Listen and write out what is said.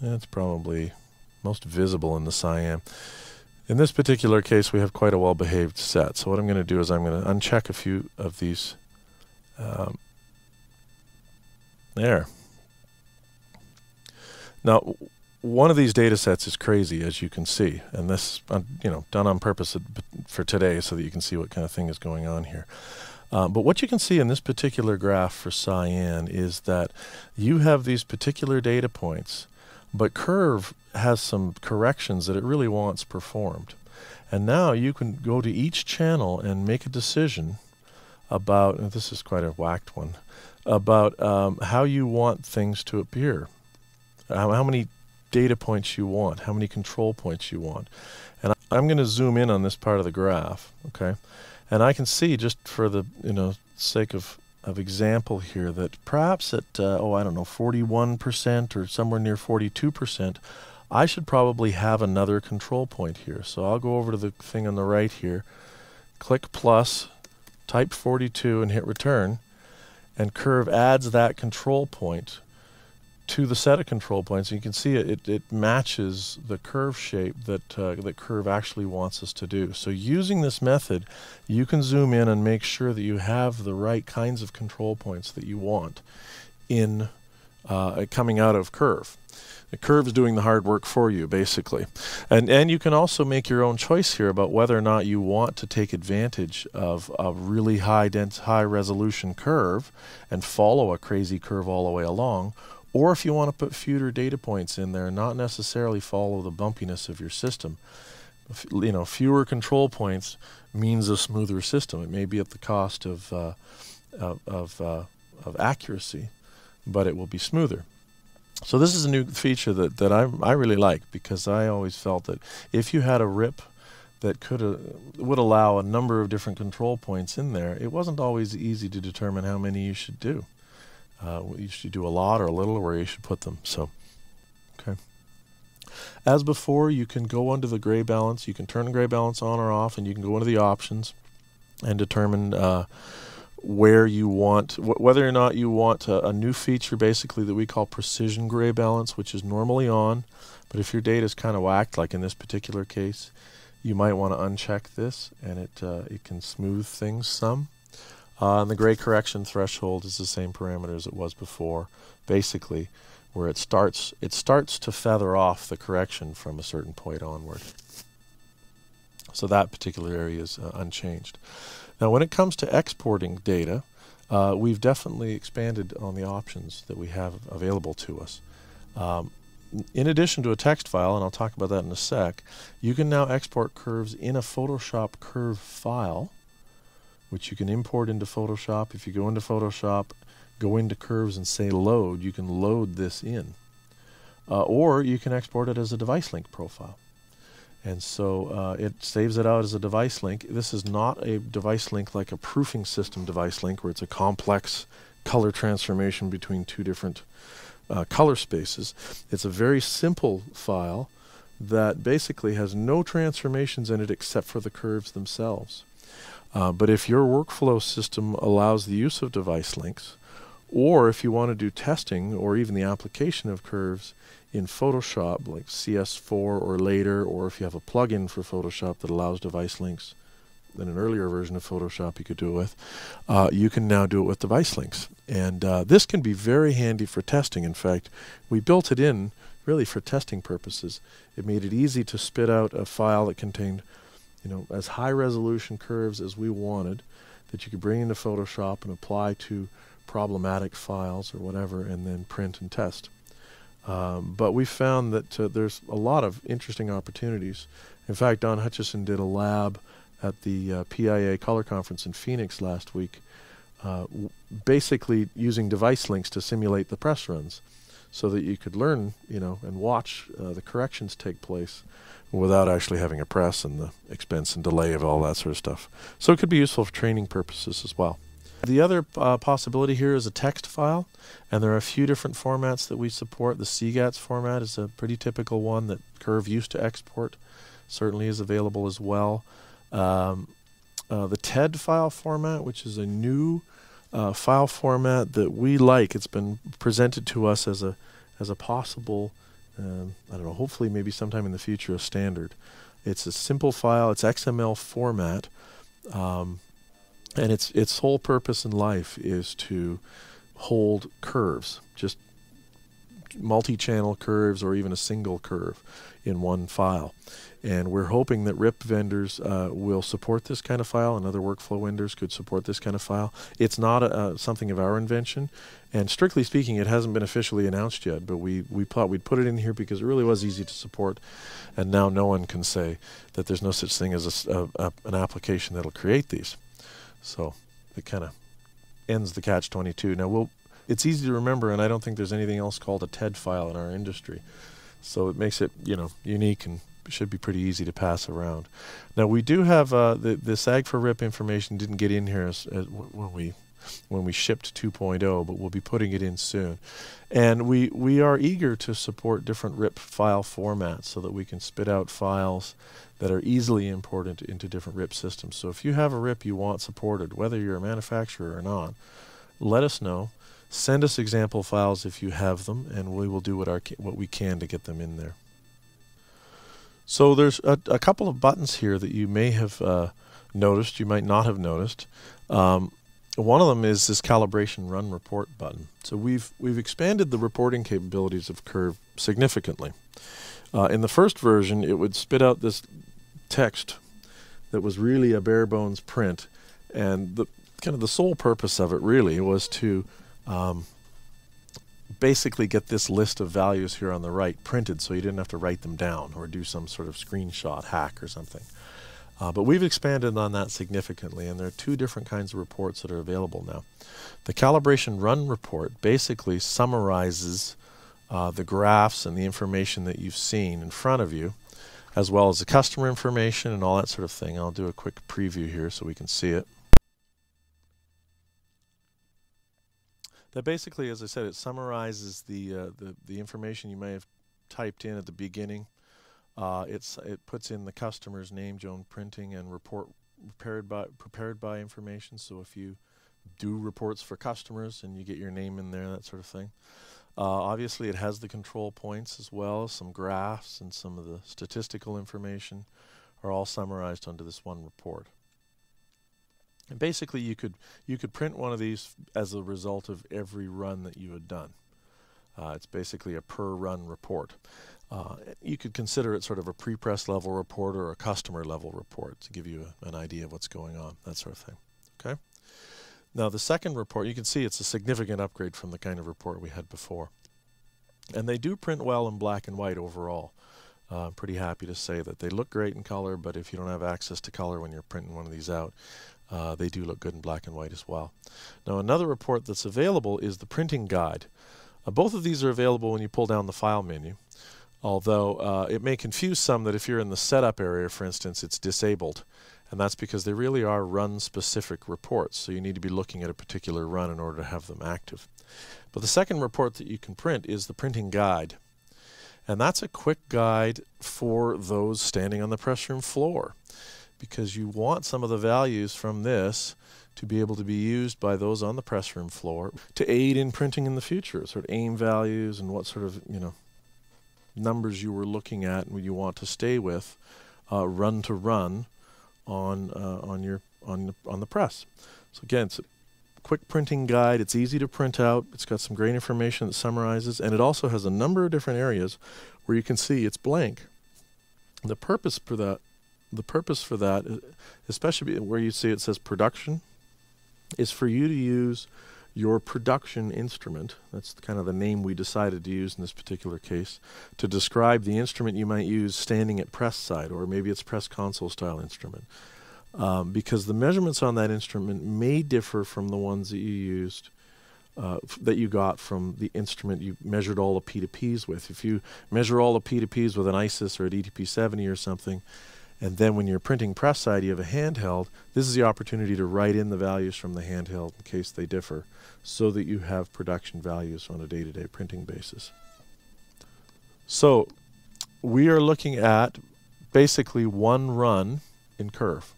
It's probably most visible in the cyan. In this particular case, we have quite a well-behaved set. So what I'm going to do is I'm going to uncheck a few of these. Um, there. Now, one of these data sets is crazy, as you can see, and this, uh, you know, done on purpose for today so that you can see what kind of thing is going on here. Uh, but what you can see in this particular graph for cyan is that you have these particular data points, but curve has some corrections that it really wants performed. And now you can go to each channel and make a decision about, this is quite a whacked one, about um, how you want things to appear. How, how many data points you want, how many control points you want. And I'm going to zoom in on this part of the graph, okay? And I can see just for the, you know, sake of, of example here that perhaps at, uh, oh, I don't know, 41% or somewhere near 42%, I should probably have another control point here. So I'll go over to the thing on the right here, click plus, type 42 and hit return, and Curve adds that control point to the set of control points. You can see it, it, it matches the curve shape that, uh, that Curve actually wants us to do. So using this method, you can zoom in and make sure that you have the right kinds of control points that you want in uh, coming out of Curve. The curve is doing the hard work for you, basically. And, and you can also make your own choice here about whether or not you want to take advantage of a really high dense, high resolution curve and follow a crazy curve all the way along, or if you want to put fewer data points in there, not necessarily follow the bumpiness of your system. You know, fewer control points means a smoother system. It may be at the cost of uh, of of, uh, of accuracy, but it will be smoother. So this is a new feature that, that I, I really like because I always felt that if you had a RIP that could uh, would allow a number of different control points in there, it wasn't always easy to determine how many you should do. Uh, you should do a lot or a little, where you should put them. So, okay. As before, you can go under the gray balance. You can turn the gray balance on or off, and you can go into the options and determine uh, where you want, wh whether or not you want a, a, new feature basically that we call precision gray balance, which is normally on. But if your data is kind of whacked, like in this particular case, you might want to uncheck this, and it, uh, it can smooth things some. Uh, and the gray correction threshold is the same parameter as it was before, basically, where it starts it starts to feather off the correction from a certain point onward. So that particular area is uh, unchanged. Now, when it comes to exporting data, uh, we've definitely expanded on the options that we have available to us. Um, in addition to a text file, and I'll talk about that in a sec, you can now export curves in a Photoshop curve file which you can import into Photoshop. If you go into Photoshop, go into curves and say load, you can load this in. Uh, or you can export it as a device link profile. And so uh, it saves it out as a device link. This is not a device link like a proofing system device link where it's a complex color transformation between two different uh, color spaces. It's a very simple file that basically has no transformations in it except for the curves themselves. Uh, but if your workflow system allows the use of device links, or if you want to do testing or even the application of curves in Photoshop, like CS4 or later, or if you have a plugin for Photoshop that allows device links, in an earlier version of Photoshop you could do it with, uh, you can now do it with device links. And uh, this can be very handy for testing. In fact, we built it in really for testing purposes. It made it easy to spit out a file that contained you know, as high resolution curves as we wanted that you could bring into Photoshop and apply to problematic files or whatever and then print and test. Um, but we found that uh, there's a lot of interesting opportunities. In fact, Don Hutchison did a lab at the uh, PIA Color Conference in Phoenix last week, uh, basically using device links to simulate the press runs so that you could learn, you know, and watch uh, the corrections take place without actually having a press and the expense and delay of all that sort of stuff. So it could be useful for training purposes as well. The other uh, possibility here is a text file, and there are a few different formats that we support. The CGATS format is a pretty typical one that Curve used to export, certainly is available as well. Um, uh, the TED file format, which is a new uh, file format that we like. It's been presented to us as a as a possible um, I don't know, hopefully maybe sometime in the future, a standard. It's a simple file. It's XML format, um, and its its sole purpose in life is to hold curves, just multi-channel curves or even a single curve in one file. And we're hoping that RIP vendors uh, will support this kind of file, and other workflow vendors could support this kind of file. It's not a, uh, something of our invention, and strictly speaking, it hasn't been officially announced yet. But we we thought we'd put it in here because it really was easy to support, and now no one can say that there's no such thing as a, a, an application that'll create these. So it kind of ends the catch-22. Now we'll it's easy to remember, and I don't think there's anything else called a TED file in our industry. So it makes it, you know, unique and should be pretty easy to pass around. Now we do have uh, the the SAG for RIP information didn't get in here as, as when we when we shipped 2.0, but we'll be putting it in soon. And we we are eager to support different RIP file formats so that we can spit out files that are easily imported into different RIP systems. So if you have a RIP you want supported, whether you're a manufacturer or not, let us know. Send us example files if you have them, and we will do what, our, what we can to get them in there. So there's a, a couple of buttons here that you may have uh, noticed, you might not have noticed. Um, one of them is this calibration run report button. So we've we've expanded the reporting capabilities of Curve significantly. Uh, in the first version, it would spit out this text that was really a bare bones print, and the kind of the sole purpose of it really was to um, basically get this list of values here on the right printed so you didn't have to write them down or do some sort of screenshot hack or something. Uh, but we've expanded on that significantly, and there are two different kinds of reports that are available now. The calibration run report basically summarizes uh, the graphs and the information that you've seen in front of you, as well as the customer information and all that sort of thing. I'll do a quick preview here so we can see it. That basically, as I said, it summarizes the, uh, the, the information you may have typed in at the beginning. Uh, it's it puts in the customer's name, Joan Printing, and report prepared by prepared by information. So if you do reports for customers and you get your name in there, that sort of thing. Uh, obviously, it has the control points as well, some graphs and some of the statistical information are all summarized under this one report. And basically, you could you could print one of these as a result of every run that you had done. Uh, it's basically a per run report. Uh, you could consider it sort of a pre-press level report or a customer level report to give you a, an idea of what's going on, that sort of thing. Okay. Now the second report, you can see it's a significant upgrade from the kind of report we had before. And they do print well in black and white overall. Uh, I'm pretty happy to say that they look great in color, but if you don't have access to color when you're printing one of these out, uh, they do look good in black and white as well. Now another report that's available is the printing guide. Uh, both of these are available when you pull down the file menu, although uh, it may confuse some that if you're in the setup area, for instance, it's disabled. And that's because they really are run-specific reports, so you need to be looking at a particular run in order to have them active. But the second report that you can print is the printing guide. And that's a quick guide for those standing on the press room floor because you want some of the values from this to be able to be used by those on the press room floor to aid in printing in the future, sort of aim values and what sort of, you know, numbers you were looking at and you want to stay with uh, run to run on uh, on your on the, on the press. So again, it's a quick printing guide. It's easy to print out. It's got some great information that summarizes, and it also has a number of different areas where you can see it's blank. The purpose for that the purpose for that, especially where you see it says production, is for you to use your production instrument, that's kind of the name we decided to use in this particular case, to describe the instrument you might use standing at press side, or maybe it's press console style instrument. Um, because the measurements on that instrument may differ from the ones that you used, uh, that you got from the instrument you measured all the P2Ps with. If you measure all the P2Ps with an ISIS or a DTP70 or something, and then when you're printing press side, you have a handheld. This is the opportunity to write in the values from the handheld in case they differ so that you have production values on a day-to-day -day printing basis. So we are looking at basically one run in curve.